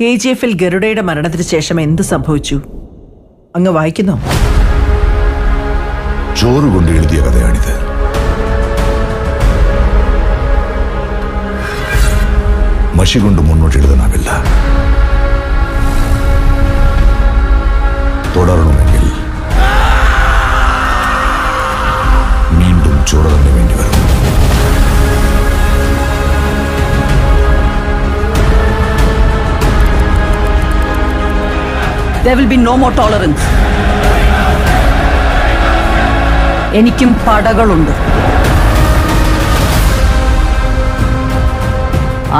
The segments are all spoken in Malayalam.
കെ ജി എഫിൽ ഗരുഡയുടെ മരണത്തിന് ശേഷം എന്ത് സംഭവിച്ചു? അങ്ങ് വായിക്കുന്നോ? ചോറ് കൊണ്ട് എഴുതിയ കഥയാണിത്. മഷി കൊണ്ട് മുന്നോട്ട് എഴുതാനാവില്ല തുടരണമെങ്കിൽ വീണ്ടും ചോറ് തന്നെ There will be no more tolerance. എനിക്കും പടകളുണ്ട്.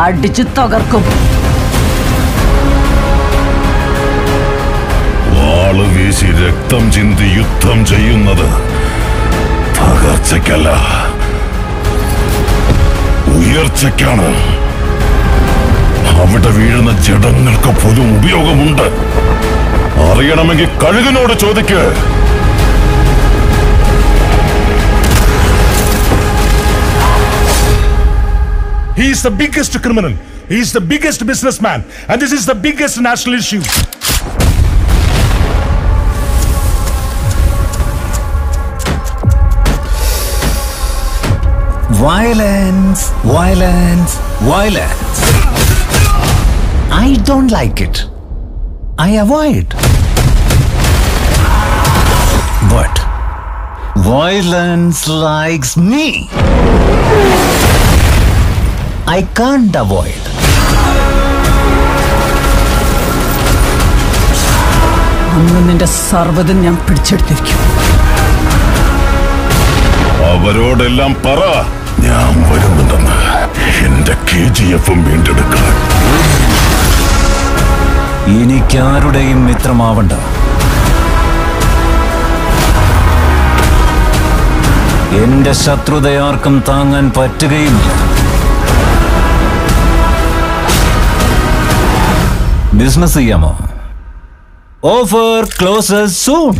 അടിച്ചു തകർക്കും. വാൾ വീശി രക്തം ചിന്തി യുദ്ധം ചെയ്യുന്നത് തകർച്ചയ്ക്കല്ല. ഉയർച്ചയ്ക്കാണ്. അവിടെ വീഴുന്ന ജഡങ്ങൾക്ക് പോലും ഉപയോഗമുണ്ട്. അറിയണമെങ്കിൽ കഴുകനോട് ചോദിക്ക് He is the biggest criminal. He is the biggest businessman. And this is the biggest national issue. Violence, violence, violence. I don't like it. I avoid. Violence likes me. I can't avoid. അന്ന് നിന്റെ സർവതും ഞാൻ പിടിച്ചെടുത്തിരിക്കും അവരോടെല്ലാം പറ ഞാൻ വരുന്നുണ്ടെന്ന് എന്റെ കെ ജി എഫും വീണ്ടെടുക്കാൻ എനിക്കാരുടെയും മിത്രമാവണ്ട എന്റെ ശത്രുതയാർക്കും താങ്ങാൻ പറ്റുകയില്ല. ബിസിനസ് ചെയ്യാമോ? Offer closes soon.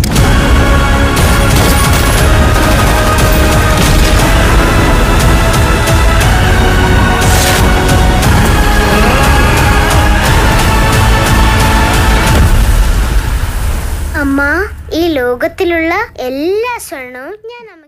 അമ്മ ഈ ലോകത്തിലുള്ള എല്ലാ സ്വർണവും ഞാൻ